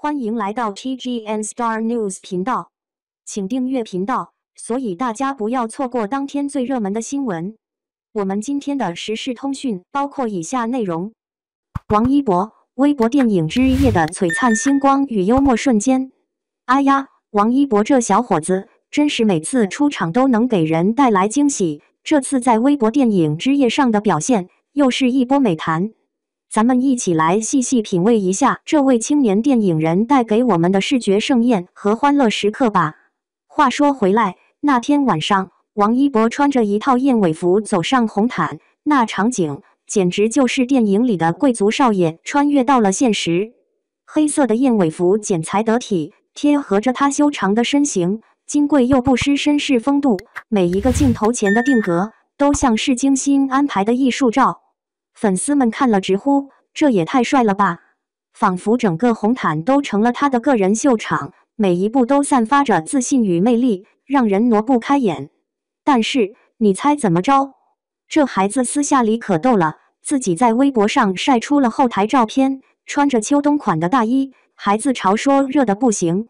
欢迎来到 TGN Star News 频道，请订阅频道，所以大家不要错过当天最热门的新闻。我们今天的时事通讯包括以下内容：王一博微博电影之夜的璀璨星光与幽默瞬间。哎呀，王一博这小伙子真是每次出场都能给人带来惊喜，这次在微博电影之夜上的表现又是一波美谈。咱们一起来细细品味一下这位青年电影人带给我们的视觉盛宴和欢乐时刻吧。话说回来，那天晚上，王一博穿着一套燕尾服走上红毯，那场景简直就是电影里的贵族少爷穿越到了现实。黑色的燕尾服剪裁得体，贴合着他修长的身形，金贵又不失绅士风度。每一个镜头前的定格都像是精心安排的艺术照。粉丝们看了直呼：“这也太帅了吧！”仿佛整个红毯都成了他的个人秀场，每一步都散发着自信与魅力，让人挪不开眼。但是，你猜怎么着？这孩子私下里可逗了，自己在微博上晒出了后台照片，穿着秋冬款的大衣，还自嘲说热的不行。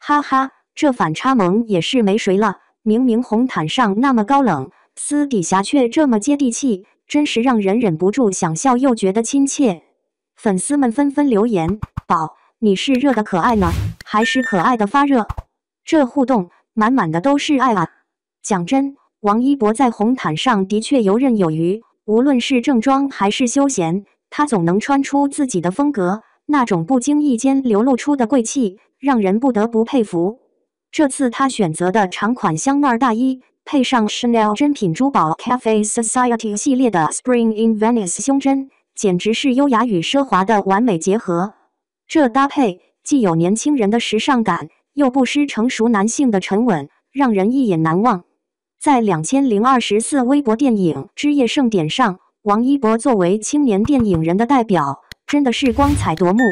哈哈，这反差萌也是没谁了。明明红毯上那么高冷，私底下却这么接地气。真是让人忍不住想笑又觉得亲切，粉丝们纷纷留言：“宝，你是热的可爱呢，还是可爱的发热？”这互动满满的都是爱啊！讲真，王一博在红毯上的确游刃有余，无论是正装还是休闲，他总能穿出自己的风格，那种不经意间流露出的贵气，让人不得不佩服。这次他选择的长款香奈儿大衣。配上 Chanel 珍品珠宝 Cafe Society 系列的 Spring in Venice 胸针，简直是优雅与奢华的完美结合。这搭配既有年轻人的时尚感，又不失成熟男性的沉稳，让人一眼难忘。在两千零二十四微博电影之夜盛典上，王一博作为青年电影人的代表，真的是光彩夺目。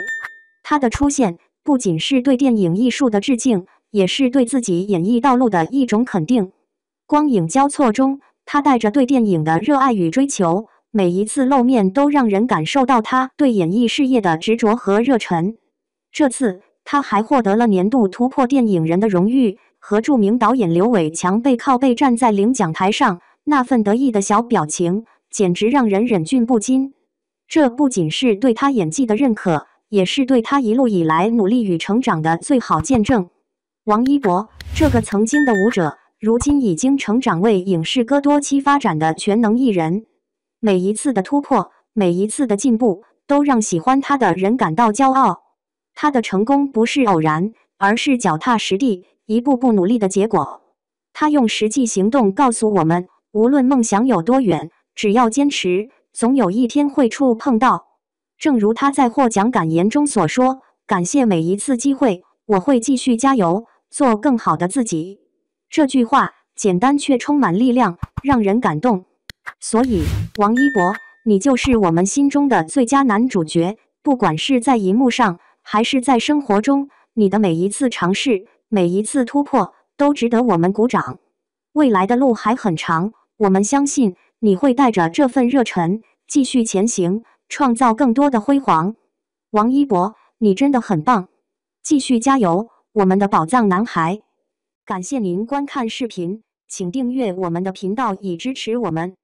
他的出现不仅是对电影艺术的致敬，也是对自己演艺道路的一种肯定。光影交错中，他带着对电影的热爱与追求，每一次露面都让人感受到他对演艺事业的执着和热忱。这次他还获得了年度突破电影人的荣誉，和著名导演刘伟强背靠背站在领奖台上，那份得意的小表情简直让人忍俊不禁。这不仅是对他演技的认可，也是对他一路以来努力与成长的最好见证。王一博这个曾经的舞者。如今已经成长为影视歌多期发展的全能艺人，每一次的突破，每一次的进步，都让喜欢他的人感到骄傲。他的成功不是偶然，而是脚踏实地、一步步努力的结果。他用实际行动告诉我们，无论梦想有多远，只要坚持，总有一天会触碰到。正如他在获奖感言中所说：“感谢每一次机会，我会继续加油，做更好的自己。”这句话简单却充满力量，让人感动。所以，王一博，你就是我们心中的最佳男主角。不管是在荧幕上，还是在生活中，你的每一次尝试，每一次突破，都值得我们鼓掌。未来的路还很长，我们相信你会带着这份热忱继续前行，创造更多的辉煌。王一博，你真的很棒，继续加油，我们的宝藏男孩。感谢您观看视频，请订阅我们的频道以支持我们。